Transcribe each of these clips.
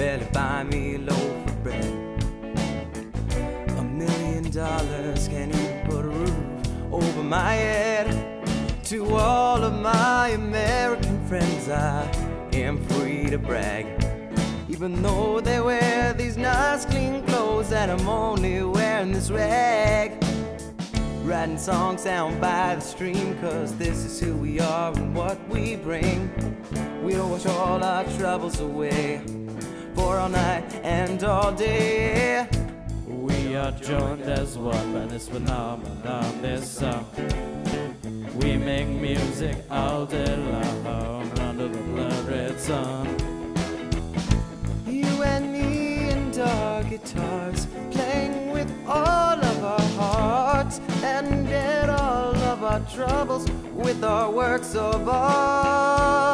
barely buy me a loaf of bread. A million dollars can't even put a roof over my head. To all of my American friends, I am free to brag. Even though they wear these nice clean clothes, that I'm only wearing this rag. Writing songs down by the stream, cause this is who we are and what we bring. Wash all our troubles away for all night and all day. We are joined as one by this phenomenon, this song. We make music all day long under the blood red sun. You and me and our guitars playing with all of our hearts and get all of our troubles with our works of art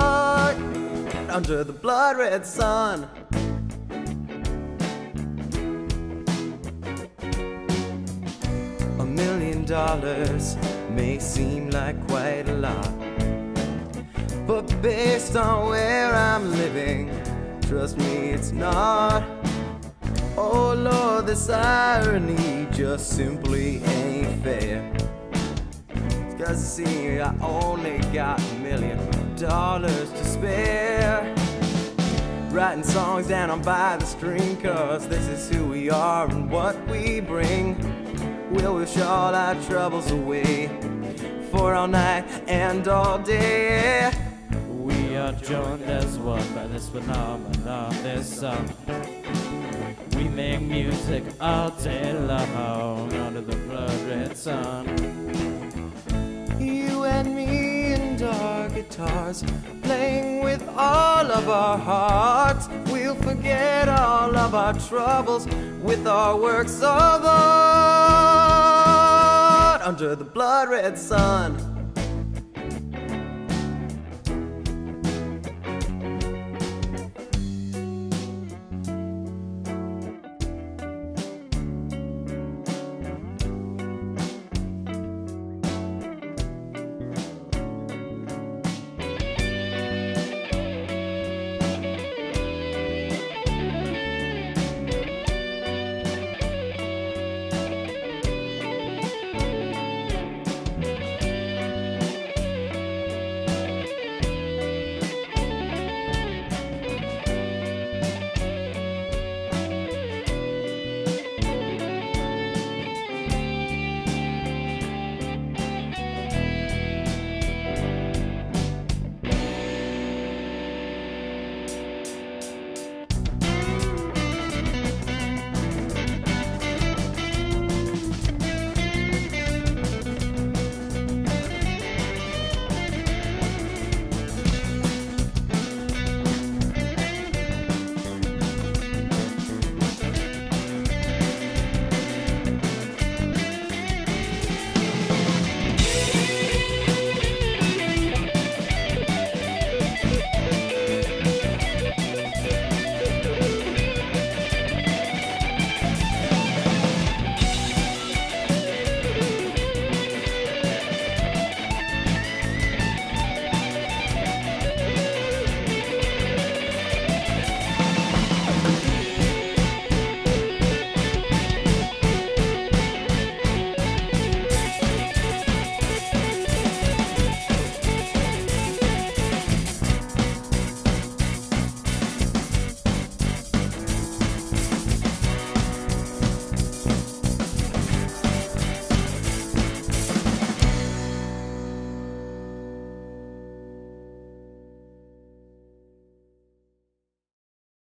under the blood red sun. A million dollars may seem like quite a lot. But based on where I'm living, trust me, it's not. Oh Lord, this irony just simply ain't fair. Cause see, I only got a million dollars to spare. Writing songs down on by the string, cause this is who we are and what we bring. We'll wish all our troubles away for all night and all day. We are joined as one by this phenomenon, this song. We make music all day long under the blood red sun. Guitars playing with all of our hearts. We'll forget all of our troubles with our works of art under the blood red sun.